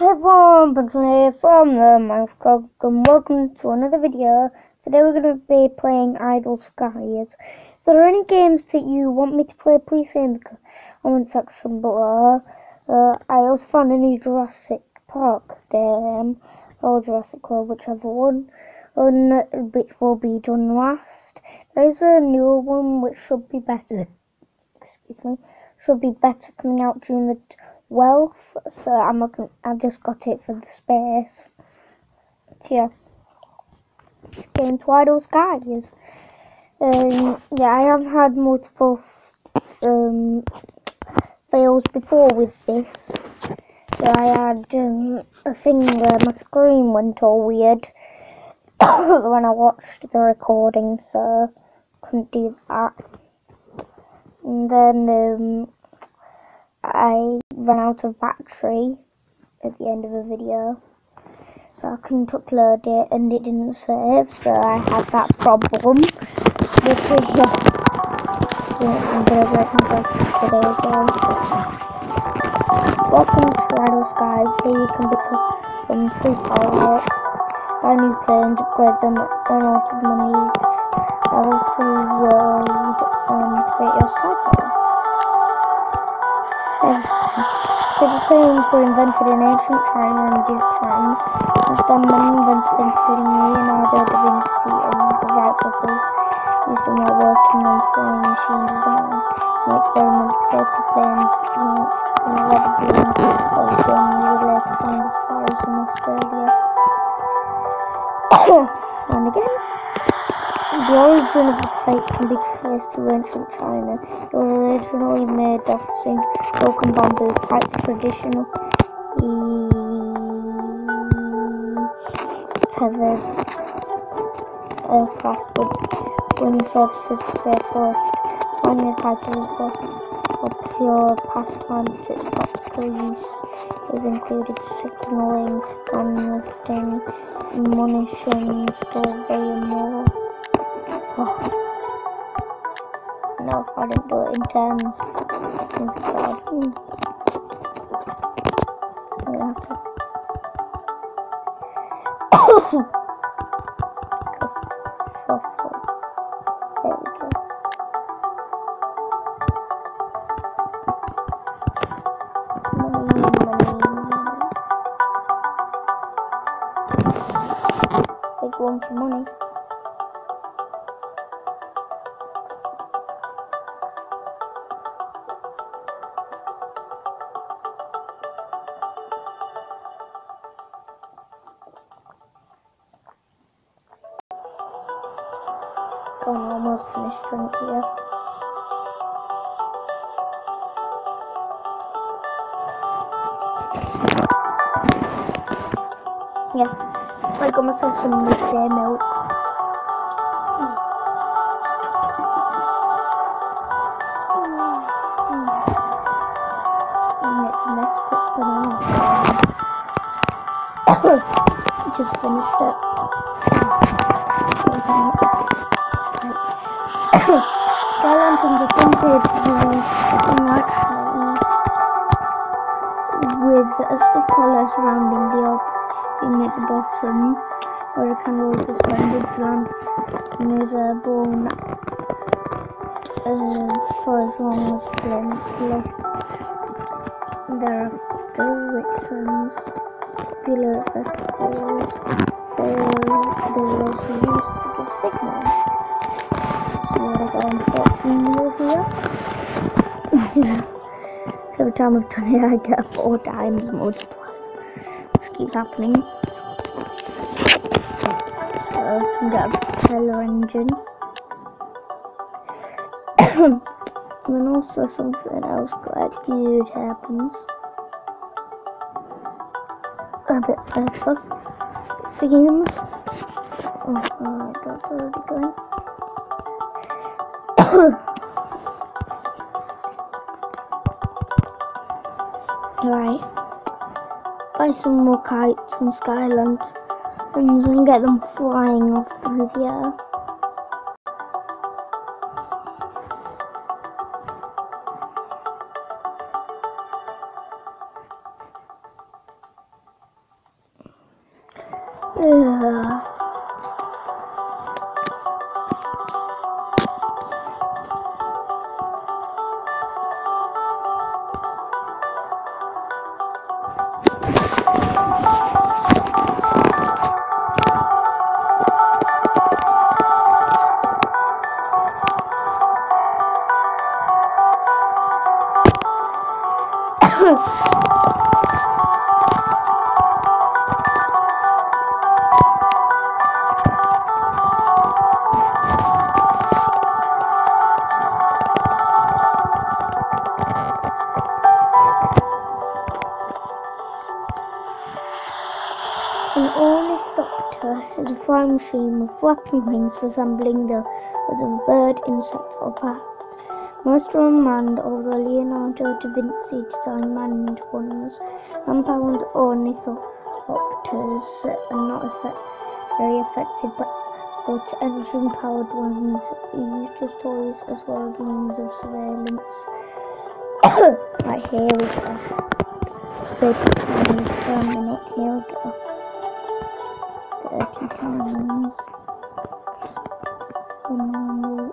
Hey everyone, Benjamin from the Minecraft and welcome to another video. Today we're going to be playing Idle Skies. If there are any games that you want me to play, please say in the comment section below. Uh, I also found a new Jurassic Park game, or Jurassic World, whichever one, and which will be done last. There is a newer one which should be better, excuse me, should be better coming out during the wealth, so I'm gonna, I've just got it for the space. Yeah, it's game Idle Skies. Um, yeah, I have had multiple um, fails before with this. So I had um, a thing where my screen went all weird when I watched the recording, so couldn't do that. And then um, I ran out of battery at the end of the video. So I couldn't upload it and it didn't save, so I had that problem. Is I'm gonna let myself today. Welcome to Idle Skies. Here you can become free power buy new planes, upgrade them, earn lots of money, travel through the world, and create your sky. Planes were invented in ancient China and Japan. Since then, many inventors, including Leonardo da Vinci and the Wright brothers, used them while working on flying machine designs. The experiment paper planes incredibly Belgium were later found as far as in Australia. and. The origin of the kite can be traced to ancient China. It was originally made of zinc, broken bamboo. Kites traditional tethered aircraft with wing surfaces to create lift. Flying a kite is a pure pastime, but its practical use is included signaling, man lifting, munitions, storage, and more. Oh. No, I didn't do it in turns. Instead, hmm. I'm gonna have to. there we go. Money, money. Big one for money. Oh, I almost finished drink here. Yeah, I got myself some midday milk. Just finished it. Wasn't it? Sky lanterns are compared to naturally with a stiff collar surrounding the opening at the bottom where a candle is suspended lamps and there's a bone uh, for as long as the lit thereafter which sends at festivals they, they were also used to give signals unfortunately here. so every time I've done it, I get four times multiply. Just keeps happening. So I can get a propeller engine. and then also something else quite good happens. A bit better. Seems. Oh, oh, that's already going. Right. Buy some more kites and skylands and get them flying off through the air. Ugh. Huh. An ornithopter is a flying machine with flapping wings resembling those of a bird, insect, or bat. Most are unmanned, although Leonardo da Vinci designed manned ones. Unpowered ornithopters are not effect- very effective, but, but engine-powered ones are used as toys as well as means of surveillance. right, here we go. Times per minute. Here we go. Thirty times. The normal.